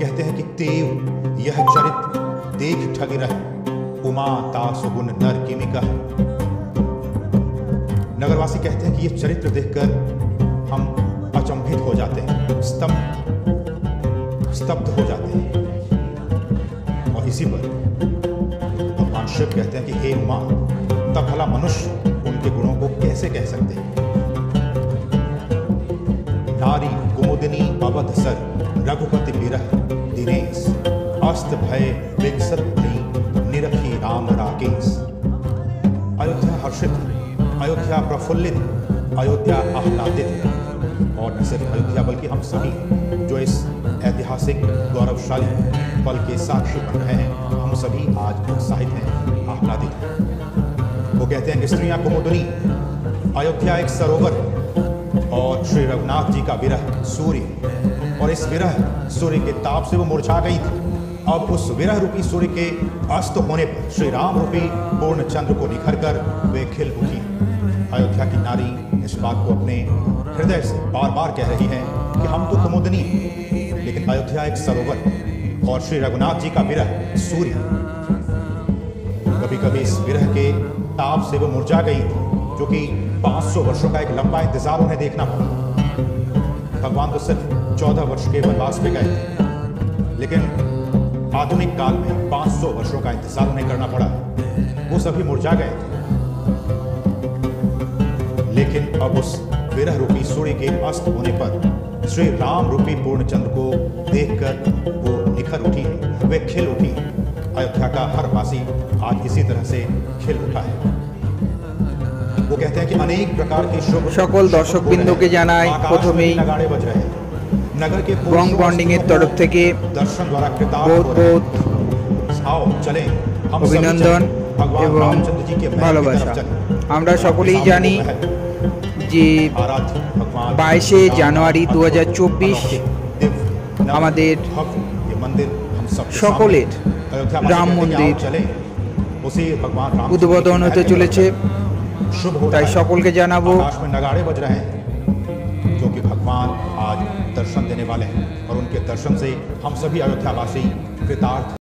कहते हैं कि देव यह चरित्र देख ठग रह। उमा, तास गुण नर किमिका नगरवासी कहते हैं कि यह चरित्र देखकर हम अचंभित हो जाते हैं, स्तब्ध स्तब्ध हो जाते हैं। और इसी पर भगवान शिव कहते हैं कि हे उमा, तब भला मनुष्य उनके गुणों को कैसे कह सकते हैं? नारी कुमुदिनी अवध सर। अस्त भय विकसत निरखी राम राकेश। अयोध्या हर्षित, अयोध्या प्रफुल्लित, अयोध्या आह्लादित है। और न सिर्फ़ अयोध्या बल्कि हम सभी, जो इस ऐतिहासिक, गौरवशाली पल के साक्षी बन रहे हैं, हम सभी आज उत्साहित हैं, आह्लादित हैं। वो कहते हैं कि स्त्रियाँ कुमुदनी, अयोध्या एक सरोवर और श्री रघुनाथ जी का विरह सूर्य। और इस विरह सूर्य के ताप से वो मुरझा गई थी। अब उस विरह रूपी सूर्य के अस्त होने पर श्री राम रूपी पूर्ण चंद्र को निखर कर वे खिल उठी। अयोध्या की नारी इस बात को अपने हृदय से बार बार कह रही है कि हम तो कुमुदनी लेकिन अयोध्या एक सरोवर और श्री रघुनाथ जी का विरह सूर्य कभी कभी इस विरह के ताप से वो मुरझा गई थी, जो कि 500 वर्षों का एक लंबा इंतज़ार उन्हें देखना पड़ा। भगवान तो सिर्फ़ 14 वर्ष के वनवास पे गए लेकिन आधुनिक काल में 500 वर्षों का इंतजार उन्हें करना पड़ा वो सभी मुरझा गए थे लेकिन अब उस विरह रूपी सूर्य के अस्त होने पर श्री राम रूपी पूर्ण चंद्र को देखकर वो निखर उठी वे खिल उठी अयोध्या का हर वासी आज इसी तरह से खिल उठा है वो कहते हैं कि अनेक प्रकार के शुभ সকল দর্শকবৃন্দকে জানাই आकाश में প্রথমেই বন্ডিং বন্ডিংয়ের তরফ থেকে অভিনন্দন এবং ভালোবাসা। আমরা সকলেই জানি যে বাইশে জানুয়ারি দু হাজার চব্বিশ আমাদের সকলের রাম মন্দির উদ্বোধন হতে চলেছে। তাই সকলকে জানাব भगवान आज दर्शन देने वाले हैं और उनके दर्शन से हम सभी अयोध्यावासी कृतार्थ